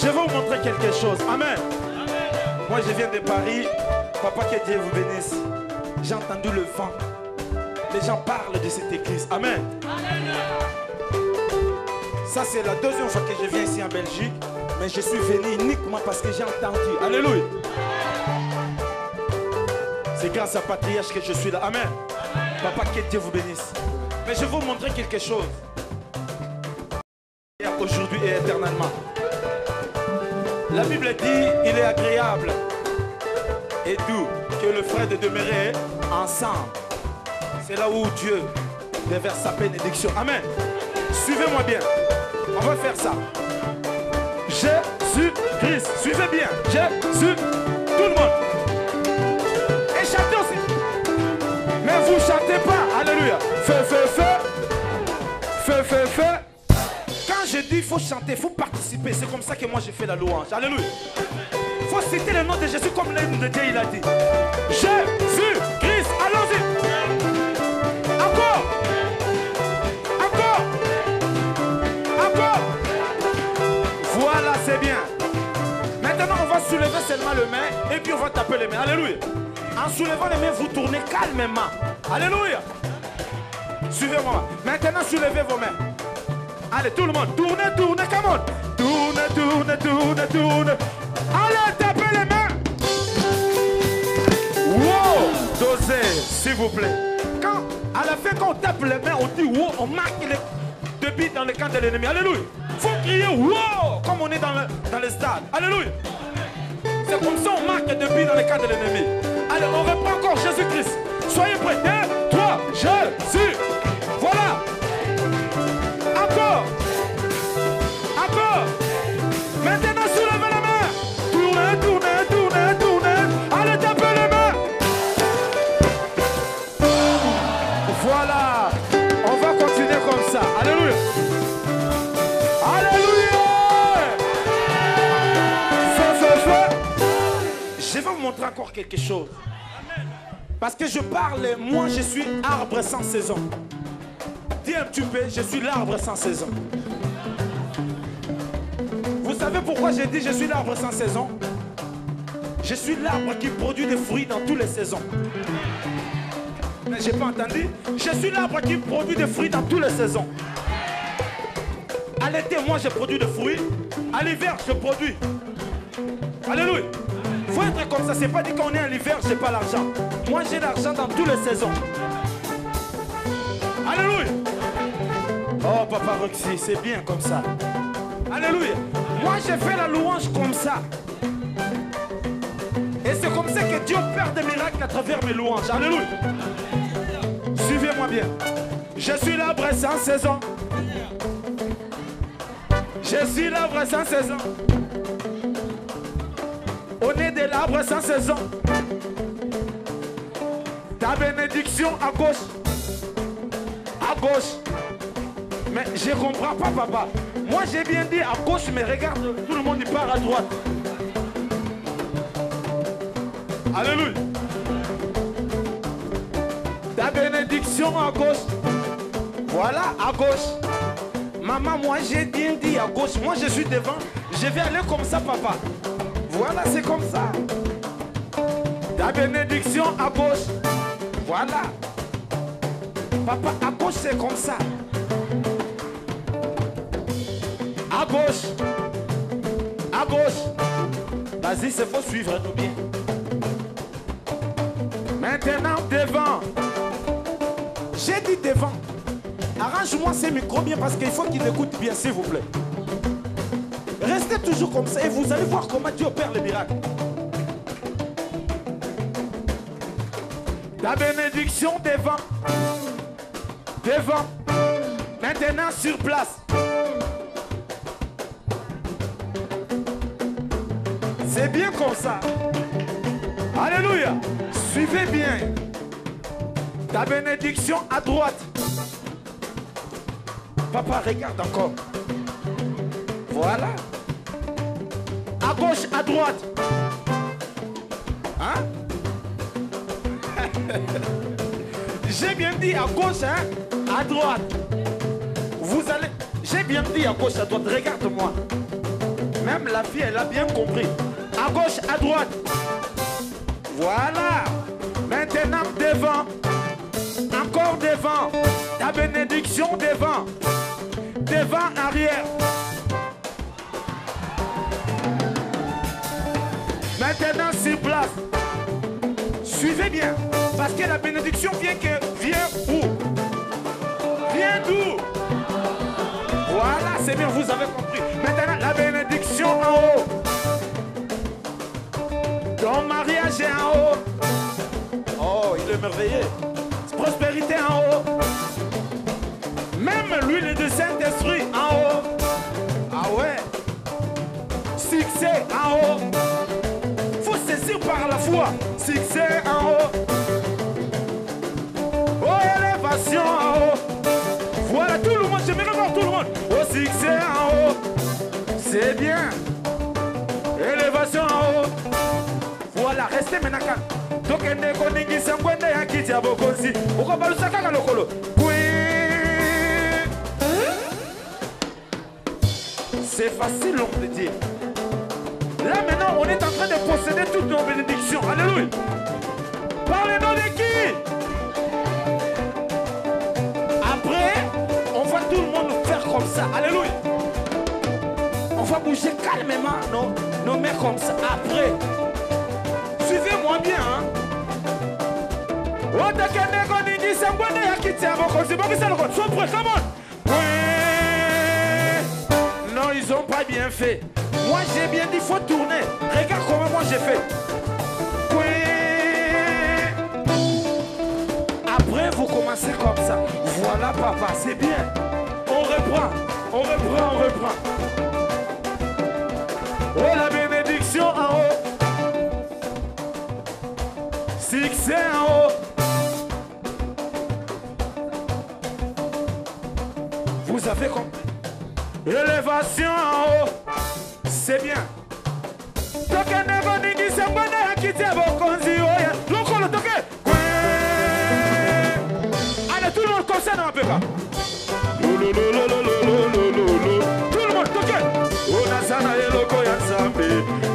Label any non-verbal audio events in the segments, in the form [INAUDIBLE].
Je vais vous montrer quelque chose. Amen. Moi, je viens de Paris. Papa, que Dieu vous bénisse. J'ai entendu le vent. Les gens parlent de cette église. Amen. Ça, c'est la deuxième fois que je viens ici en Belgique. Mais je suis venu uniquement parce que j'ai entendu. Alléluia. C'est grâce à Patriarche que je suis là. Amen. Papa, que Dieu vous bénisse. Mais je vais vous montrer quelque chose. Aujourd'hui et éternellement. La Bible dit, il est agréable et doux que le frère de demeurer ensemble. C'est là où Dieu déverse sa bénédiction. Amen. Suivez-moi bien. On va faire ça. Jésus Christ. Suivez bien. Jésus. Tout le monde. Et chantez aussi. Mais vous chantez pas. Alléluia. Feu, feu, feu. Feu, feu, feu. Dis il faut chanter, il faut participer. C'est comme ça que moi j'ai fait la louange. Alléluia. Il faut citer le nom de Jésus comme l'homme de Dieu il a dit. Jésus Christ. Allons-y. Encore. Encore. Encore. Voilà, c'est bien. Maintenant, on va soulever seulement le main et puis on va taper les mains. Alléluia. En soulevant les mains, vous tournez calmement. Alléluia. Suivez-moi. Maintenant, soulevez vos mains. Allez, tout le monde, tournez, tournez, come on. Tournez, tournez, tournez, tournez. Allez, tapez les mains. Wow, dosez, s'il vous plaît. Quand, à la fin, quand on tape les mains, on dit wow, on marque les débits dans le camp de l'ennemi. Alléluia. faut crier wow, comme on est dans le, dans stade. Alléluia. C'est comme ça on marque depuis dans le camp de l'ennemi. Allez, on reprend encore Jésus-Christ. Soyez prêts. Encore quelque chose. Parce que je parle, moi je suis arbre sans saison. Dis un petit peu, je suis l'arbre sans saison. Vous savez pourquoi j'ai dit je suis l'arbre sans saison? Je suis l'arbre qui produit des fruits dans toutes les saisons. Mais j'ai pas entendu. Je suis l'arbre qui produit des fruits dans toutes les saisons. À l'été, moi je produis des fruits. À l'hiver, je produis. Alléluia. faut être comme ça. C'est pas dit qu'on est à l'hiver, j'ai pas l'argent. Moi j'ai l'argent dans toutes les saisons. Alléluia. Oh papa Roxy, c'est bien comme ça. Alléluia. Moi j'ai fait la louange comme ça. Et c'est comme ça que Dieu opère des miracles à travers mes louanges. Alléluia. Suivez-moi bien. Je suis l'arbre sans saison. Je suis l'arbre sans saison. On est de l'arbre sans saison. Ta bénédiction à gauche. À gauche. Mais je comprends pas, papa. Moi, j'ai bien dit à gauche, mais regarde, tout le monde part à droite. Alléluia. Ta bénédiction à gauche. Voilà, à gauche. Maman, moi, j'ai bien dit à gauche. Moi, je suis devant. Je vais aller comme ça, papa. Voilà, c'est comme ça. Ta bénédiction à gauche. Voilà. Papa, à gauche, c'est comme ça. À gauche. À gauche. Vas-y, il faut suivre nous bien. Maintenant, devant. J'ai dit devant. Arrange-moi ces micros bien parce qu'il faut qu'ils écoutent bien, s'il vous plaît. Restez toujours comme ça et vous allez voir comment Dieu opère les miracles. La bénédiction devant. Devant. Maintenant sur place. C'est bien comme ça. Alléluia. Suivez bien. Ta bénédiction à droite. Papa, regarde encore. Voilà. À gauche, à droite. Hein? [LAUGHS] J'ai bien dit à gauche, hein? À droite. Vous allez. J'ai bien dit à gauche, à droite. Regarde-moi. Même la fille, elle a bien compris. À gauche, à droite. Voilà. Maintenant, devant. Encore devant. Ta bénédiction devant. Devant, arrière. Maintenant, sur place. Suivez bien. Parce que la bénédiction vient, que, vient où? Vient d'où? Voilà, c'est bien, vous avez compris. Maintenant, la bénédiction en haut. Ton mariage est en haut. Oh, il est merveilleux. Par la foi. Succès en haut. Oh, élévation en haut. Voilà tout le monde. J'aimerais voir tout le monde. Oh, succès en haut. C'est bien. Élévation en haut. Voilà, restez maintenant calme. tokende koningisa ngwende ya kiti ya bokonzi okobalusa kaka lokolo c'est facile on peut dire posséder toutes nos bénédictions. Alléluia. Par le nom de qui? Après on voit tout le monde faire comme ça. Alléluia. On va bouger calmement nos, nos mains comme ça. Après suivez-moi bien hein. Non ils ont pas bien fait moi j'ai bien dit faut tourner. Regarde comment moi j'ai fait. Après vous commencez comme ça. Voilà papa c'est bien. On reprend. On reprend on reprend. Oh la bénédiction en haut. Succès en haut. Vous avez compris? Élévation en haut. C'est bien. Tokende koningisa ngwende ya kiti ya bokonzi oya. Lokolo toke. Allez, tout le monde comme ça dans. Lolololololololo. Tout le monde toke. Onasana eloko ya nzambe.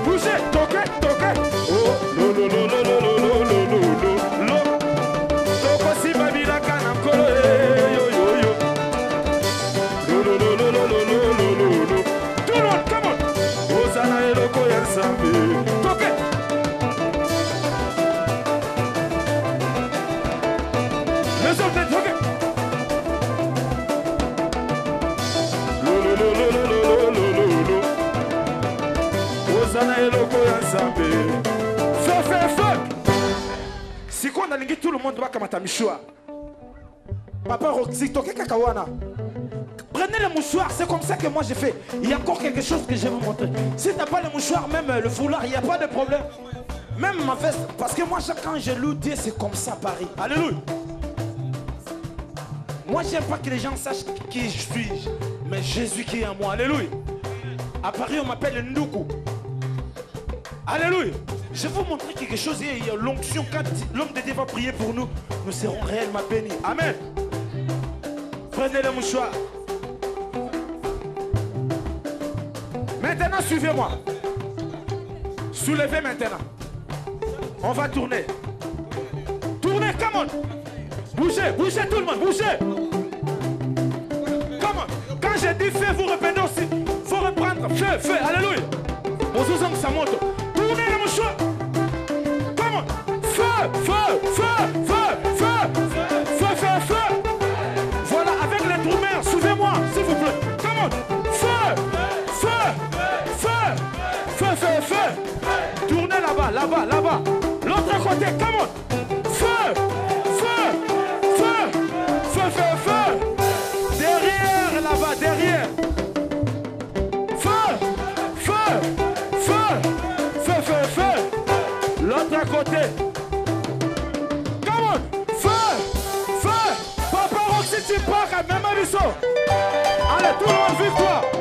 Sikoyo nalingi tout le monde bakamata mishwar papa roxy toke kaka prenez le mouchoir c'est comme ça que moi j'ai fait. Il y a encore quelque chose que je vais vous montrer. Si t'as pas le mouchoir même euh, le foulard il n'y a pas de problème. Même ma veste parce que moi quand je loue Dieu c'est comme ça Paris. Alléluia moi j'aime pas que les gens sachent qui je suis mais Jésus qui est en moi alléluia à Paris, on m'appelle Ndoukou. Alléluia. Je vais vous montrer quelque chose. A l'onction. Quand l'homme de Dieu va prier pour nous, nous serons réellement bénis. Amen. Prenez le mouchoir. Maintenant, suivez-moi. Soulevez maintenant. On va tourner. Tournez, come on. Bougez, bougez tout le monde, bougez. Come on. Quand je dis feu, vous répétez aussi. Faut reprendre. Feu, feu, alléluia. Bozozang sa moto. Tournez le mouchoir. Come on. Feu, feu, feu, feu, feu. Feu, feu, feu. Voilà, avec les troumères, suivez-moi, s'il vous plaît. Come on. Feu, feu, feu, feu, feu, feu. Tournez là-bas, là-bas, là-bas. L'autre côté, come côté. Come on, feu, feu. Papa Roxy, tu pars, même à Allez, tout le monde, victoire.